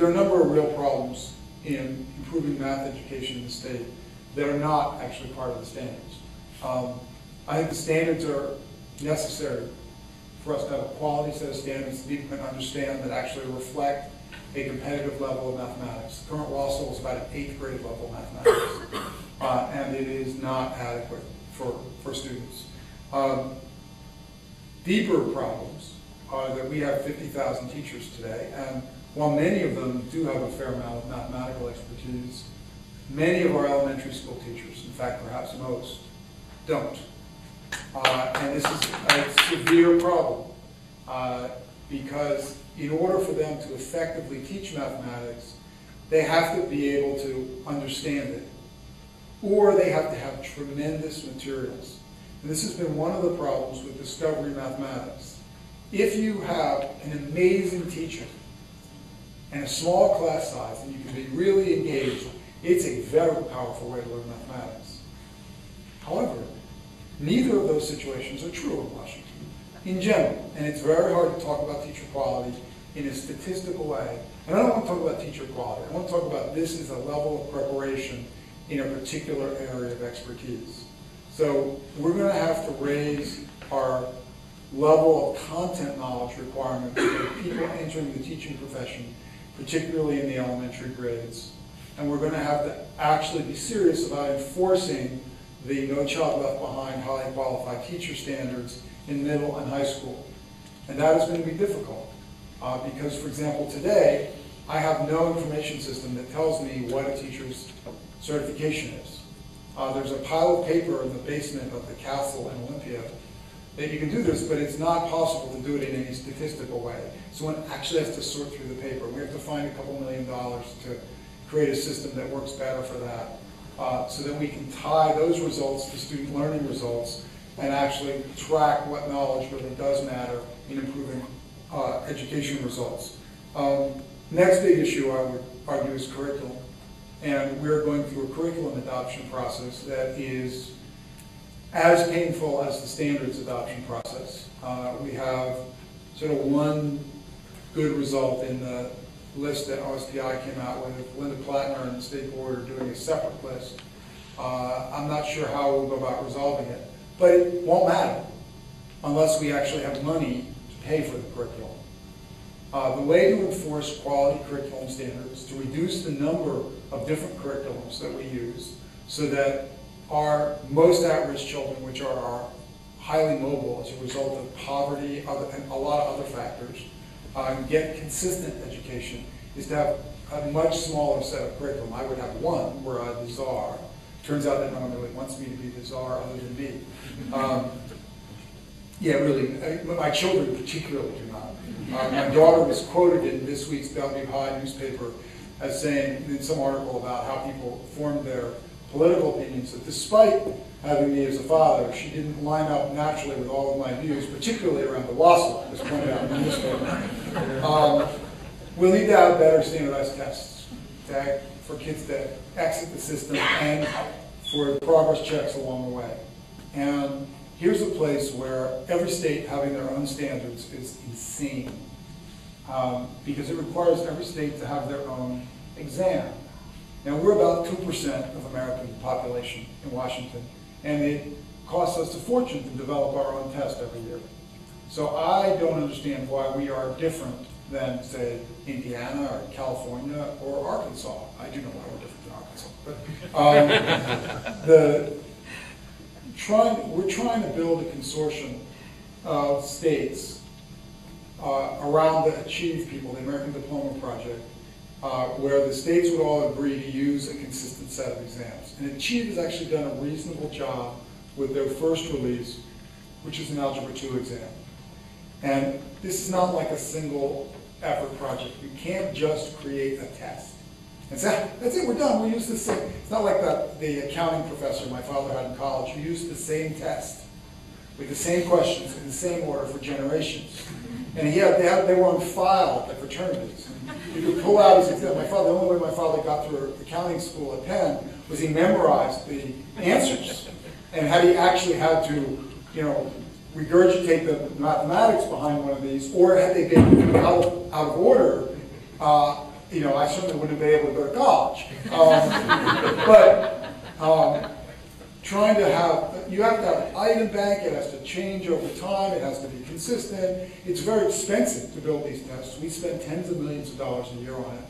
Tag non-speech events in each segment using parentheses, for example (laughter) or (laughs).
there are a number of real problems in improving math education in the state that are not actually part of the standards. Um, I think the standards are necessary for us to have a quality set of standards that people can understand that actually reflect a competitive level of mathematics. The current school is about an eighth grade level of mathematics, uh, and it is not adequate for, for students. Um, deeper problems are that we have 50,000 teachers today, and while many of them do have a fair amount of mathematical expertise, many of our elementary school teachers, in fact perhaps most, don't. Uh, and this is a severe problem uh, because in order for them to effectively teach mathematics, they have to be able to understand it. Or they have to have tremendous materials. And this has been one of the problems with Discovery Mathematics. If you have an amazing teacher and a small class size and you can be really engaged, it's a very powerful way to learn mathematics. However, neither of those situations are true in Washington in general. And it's very hard to talk about teacher quality in a statistical way. And I don't want to talk about teacher quality. I want to talk about this is a level of preparation in a particular area of expertise. So we're going to have to raise our level of content knowledge requirements for people entering the teaching profession, particularly in the elementary grades. And we're going to have to actually be serious about enforcing the No Child Left Behind highly qualified teacher standards in middle and high school. And that is going to be difficult uh, because, for example, today I have no information system that tells me what a teacher's certification is. Uh, there's a pile of paper in the basement of the castle in Olympia that you can do this, but it's not possible to do it in any statistical way. So one actually has to sort through the paper. We have to find a couple million dollars to create a system that works better for that, uh, so that we can tie those results to student learning results and actually track what knowledge really does matter in improving uh, education results. Um, next big issue I would argue is curriculum. And we're going through a curriculum adoption process that is as painful as the standards adoption process. Uh, we have sort of one good result in the list that OSPI came out with. Linda Plattner and the State Board are doing a separate list. Uh, I'm not sure how we'll go about resolving it. But it won't matter unless we actually have money to pay for the curriculum. Uh, the way to enforce quality curriculum standards, to reduce the number of different curriculums that we use so that our most at-risk children, which are highly mobile as a result of poverty other, and a lot of other factors, uh, get consistent education, is to have a much smaller set of curriculum. I would have one where I'm the czar, Turns out that no one really wants me to be the czar other than me. Um, yeah, really, I, my children particularly do not. Uh, my daughter was quoted in this week's Bellevue High newspaper as saying in some article about how people formed their political opinions that despite having me as a father, she didn't line up naturally with all of my views, particularly around the WASL, as pointed out in the newspaper. Um, we'll need to have better standardized tests for kids that exit the system and for progress checks along the way. And here's a place where every state having their own standards is insane um, because it requires every state to have their own exam. Now we're about 2% of American population in Washington and it costs us a fortune to develop our own test every year. So I don't understand why we are different than, say, Indiana or California or Arkansas. I do know why we're different than Arkansas. But um, (laughs) the, trying, we're trying to build a consortium of states uh, around the Achieve people, the American Diploma Project, uh, where the states would all agree to use a consistent set of exams. And Achieve has actually done a reasonable job with their first release, which is an Algebra 2 exam. And this is not like a single effort project. You can't just create a test. And say, (laughs) that's it, we're done. We use the same. It's not like the, the accounting professor my father had in college who used the same test with the same questions in the same order for generations. And he had, they, had, they were on file at the fraternities. You could pull out. My father, the only way my father got through accounting school at Penn was he memorized the answers. And had he actually had to, you know, regurgitate the mathematics behind one of these, or had they been out of, out of order, uh, you know, I certainly wouldn't have been able to go to college. Um, (laughs) But, um, trying to have, you have to have an item bank, it has to change over time, it has to be consistent. It's very expensive to build these tests. We spend tens of millions of dollars a year on it.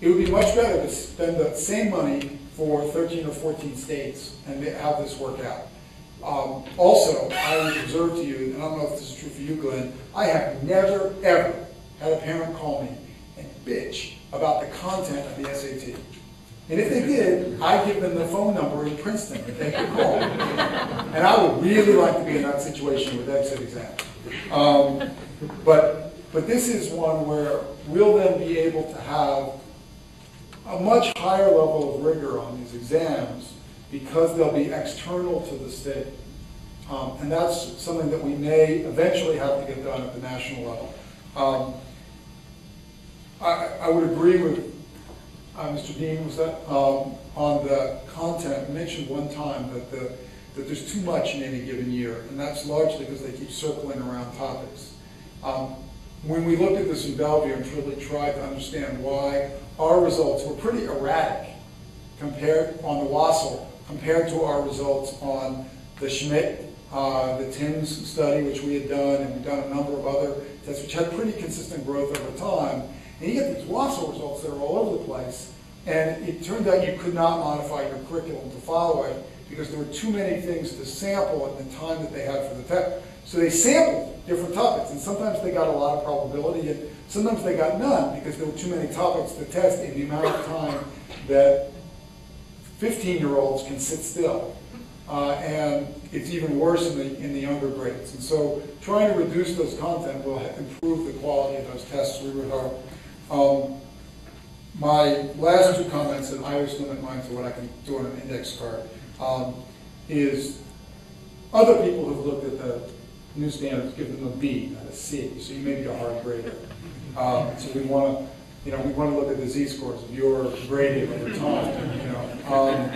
It would be much better to spend the same money for 13 or 14 states and have this work out. Um, also, I would observe to you, and I don't know if this is true for you, Glenn, I have never, ever had a parent call me and bitch about the content of the SAT. And if they did, I'd give them the phone number in Princeton that they could call. And I would really like to be in that situation with exit exams. Um, but, but this is one where we'll then be able to have a much higher level of rigor on these exams because they'll be external to the state. Um, and that's something that we may eventually have to get done at the national level. Um, I, I would agree with Mr. Dean, was that, um, on the content, mentioned one time that the, that there's too much in any given year, and that's largely because they keep circling around topics. Um, when we looked at this in Bellevue and really tried to understand why our results were pretty erratic compared on the WASL compared to our results on the Schmidt, uh, the TIMSS study, which we had done, and we've done a number of other tests, which had pretty consistent growth over time. And you get these WASL results that are all over the place, and it turned out you could not modify your curriculum to follow it because there were too many things to sample at the time that they had for the test. So they sampled different topics, and sometimes they got a lot of probability, and sometimes they got none because there were too many topics to test in the amount of time that 15-year-olds can sit still. Uh, and it's even worse in the, in the younger grades. And so trying to reduce those content will improve the quality of those tests, we would hope. Um, my last two comments, and I always limit mine to what I can do on an index card, um, is other people who've looked at the new standards give them a B, not a C, so you may be a hard grader. Um, so we want to, you know, we want to look at the Z-scores of your grading over time, you know. Um,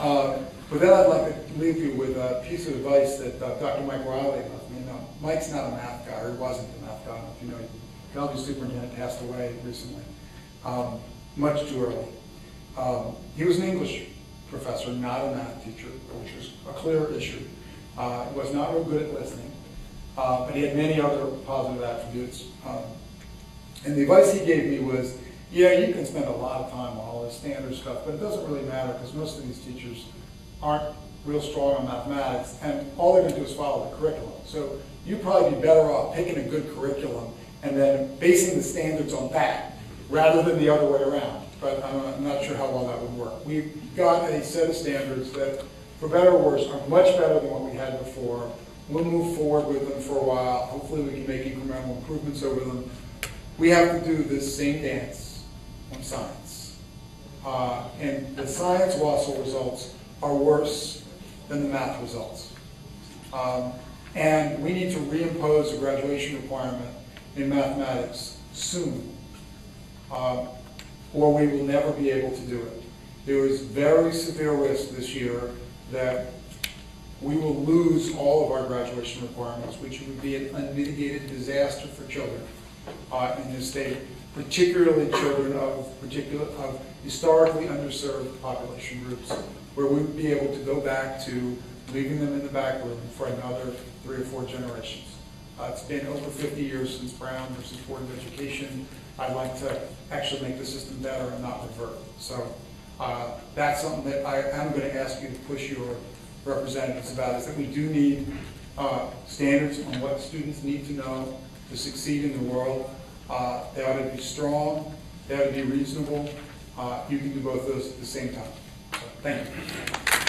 uh, but then I'd like to leave you with a piece of advice that uh, Dr. Mike Riley left me. Now, Mike's not a math guy, or he wasn't a math guy. If you know, Bellevue superintendent passed away recently, um, much too early. Um, he was an English professor, not a math teacher, which was a clear issue. Uh, was not real good at listening, uh, but he had many other positive attributes. Um, and the advice he gave me was, yeah, you can spend a lot of time on all this standard stuff, but it doesn't really matter because most of these teachers aren't real strong on mathematics, and all they're going to do is follow the curriculum. So you'd probably be better off picking a good curriculum and then basing the standards on that rather than the other way around. But I'm not sure how well that would work. We've got a set of standards that, for better or worse, are much better than what we had before. We'll move forward with them for a while. Hopefully we can make incremental improvements over them. We have to do this same dance on science. Uh, and the science WASL results are worse than the math results. Um, and we need to reimpose a graduation requirement in mathematics soon, um, or we will never be able to do it. There is very severe risk this year that we will lose all of our graduation requirements, which would be an unmitigated disaster for children uh, in this state, particularly children of particular of historically underserved population groups, where we would be able to go back to leaving them in the back room for another three or four generations. Uh, it's been over 50 years since Brown versus Board of Education. I'd like to actually make the system better and not revert. So uh, that's something that I am going to ask you to push your representatives about, is that we do need uh, standards on what students need to know to succeed in the world. Uh, they ought to be strong, they ought to be reasonable. Uh, you can do both of those at the same time. So, thank you.